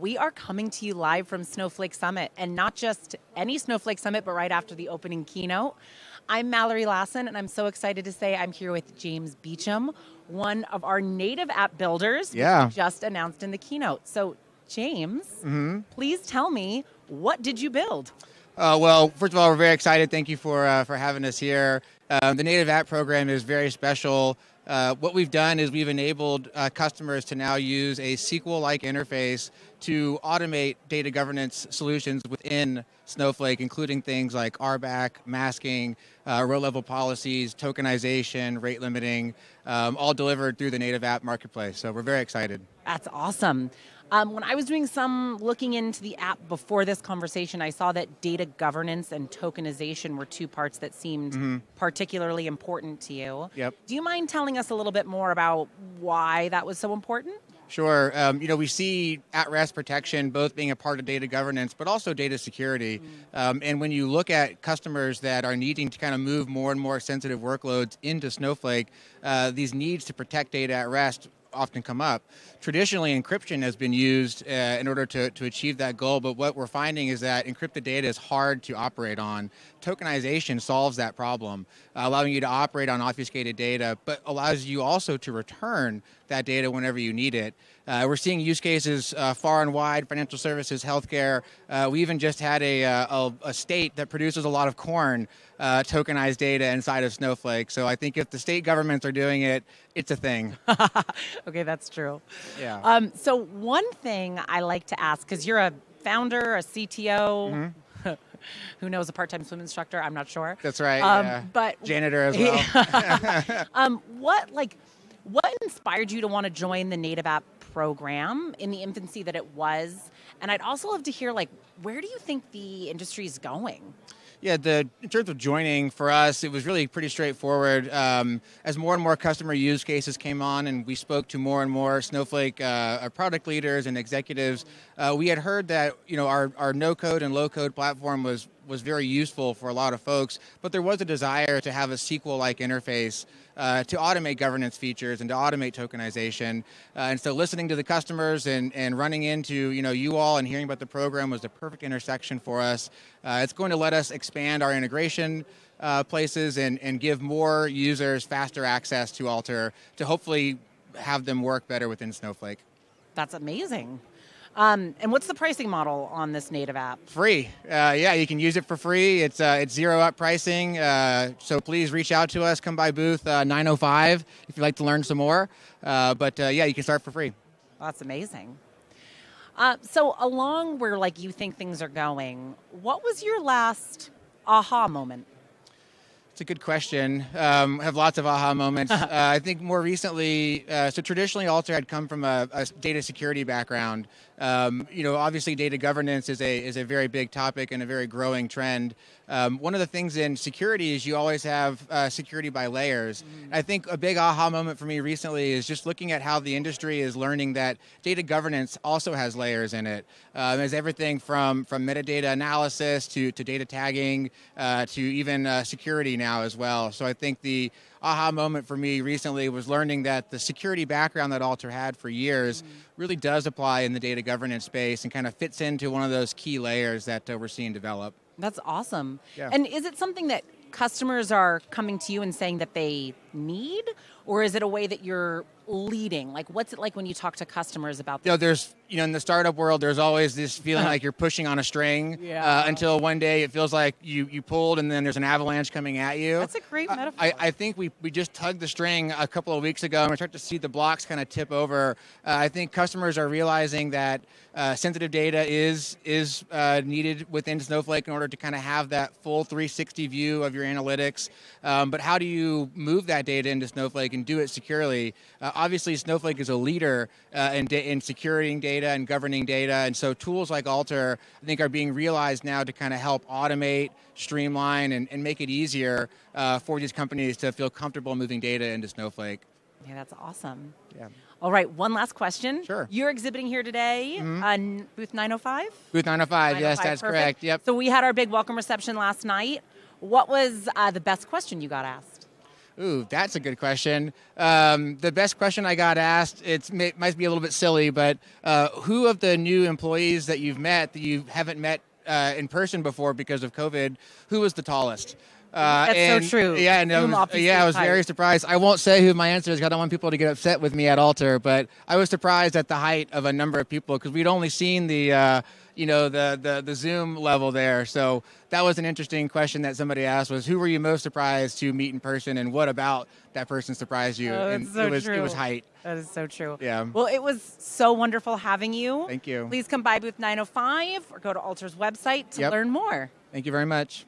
We are coming to you live from Snowflake Summit, and not just any Snowflake Summit, but right after the opening keynote. I'm Mallory Lassen, and I'm so excited to say I'm here with James Beecham, one of our native app builders. Yeah. Just announced in the keynote. So, James, Mm-hmm. please tell me what did you build? Uh, well, first of all, we're very excited. Thank you for uh, for having us here. Um, the Native App Program is very special. Uh, what we've done is we've enabled uh, customers to now use a SQL-like interface to automate data governance solutions within Snowflake, including things like RBAC, masking, uh, row-level policies, tokenization, rate limiting, um, all delivered through the Native App Marketplace. So we're very excited. That's awesome. Um, when I was doing some looking into the app before this conversation, I saw that data governance and tokenization were two parts that seemed particularly important to you. Yep. Do you mind telling us a little bit more about why that was so important? Sure. Um, you know, we see at-rest protection both being a part of data governance, but also data security. Um, and when you look at customers that are needing to kind of move more and more sensitive workloads into Snowflake, uh, these needs to protect data at rest often come up. Traditionally, encryption has been used uh, in order to, to achieve that goal, but what we're finding is that encrypted data is hard to operate on. Tokenization solves that problem, uh, allowing you to operate on obfuscated data, but allows you also to return that data whenever you need it. Uh, we're seeing use cases uh, far and wide, financial services, healthcare. Uh, we even just had a, uh, a, a state that produces a lot of corn uh, tokenized data inside of Snowflake. So I think if the state governments are doing it, it's a thing. Okay, that's true. Yeah. Um, so, one thing I like to ask, because you're a founder, a CTO, Mm-hmm. who knows, a part time swim instructor, I'm not sure. That's right. Um, yeah. But Janitor as well. um, what like inspired you to want to join the Native App program in the infancy that it was? And I'd also love to hear like where do you think the industry is going? Yeah, the in terms of joining for us, it was really pretty straightforward. Um, as more and more customer use cases came on, and we spoke to more and more Snowflake uh, product leaders and executives, uh, we had heard that you know our, our no code and low code platform was was very useful for a lot of folks, but there was a desire to have a SQL-like interface uh, to automate governance features and to automate tokenization. Uh, and so listening to the customers and, and running into you know you all and hearing about the program was the perfect intersection for us. Uh, it's going to let us expand our integration uh, places and, and give more users faster access to ALTR to hopefully have them work better within Snowflake. That's amazing. Um, and what's the pricing model on this native app? Free, uh, yeah, you can use it for free. It's uh, it's zero up pricing. Uh, so please reach out to us. Come by booth uh, 905 if you'd like to learn some more. Uh, but uh, yeah, you can start for free. That's amazing. Uh, so along where like you think things are going, what was your last aha moment? It's a good question. Um, have lots of aha moments. uh, I think more recently, uh, so traditionally, ALTR had come from a, a data security background. Um, you know, obviously, data governance is a is a very big topic and a very growing trend. Um, one of the things in security is you always have uh, security by layers. I think a big aha moment for me recently is just looking at how the industry is learning that data governance also has layers in it. Um, there's everything from from metadata analysis to to data tagging uh, to even uh, security now as well. So I think the aha moment for me recently was learning that the security background that ALTR had for years really does apply in the data governance space and kind of fits into one of those key layers that uh, we're seeing develop. That's awesome. Yeah. And is it something that customers are coming to you and saying that they need, or is it a way that you're leading? Like, what's it like when you talk to customers about you know, there's, you know, in the startup world, there's always this feeling like you're pushing on a string Yeah. uh, until one day it feels like you, you pulled and then there's an avalanche coming at you. That's a great Uh, metaphor. I, I think we, we just tugged the string a couple of weeks ago and we start to see the blocks kind of tip over. Uh, I think customers are realizing that uh, sensitive data is, is uh, needed within Snowflake in order to kind of have that full 360 view of your analytics. Um, but how do you move that data into Snowflake and do it securely? Obviously, Snowflake is a leader uh, in, in securing data and governing data, and so tools like ALTR, I think, are being realized now to kind of help automate, streamline, and, and make it easier uh, for these companies to feel comfortable moving data into Snowflake. yeah, that's awesome. Yeah. All right, one last question. Sure. You're exhibiting here today on booth 905? Booth 905, yes, that's perfect. correct. Yep. So we had our big welcome reception last night. What was uh, the best question you got asked? Ooh, that's a good question. Um, the best question I got asked, it might be a little bit silly, but uh, who of the new employees that you've met that you haven't met uh, in person before because of COVID, who was the tallest? Uh, That's and, so true. Yeah, and I was, yeah, I was very surprised. I won't say who my answer is. I don't want people to get upset with me at ALTR, but I was surprised at the height of a number of people because we'd only seen the, uh, you know, the, the the Zoom level there. So that was an interesting question that somebody asked: was who were you most surprised to meet in person, and what about that person surprised you? Oh, and so it was true. it was height. That is so true. Yeah. Well, it was so wonderful having you. Thank you. Please come by booth 905 or go to ALTR's website to yep. learn more. Thank you very much.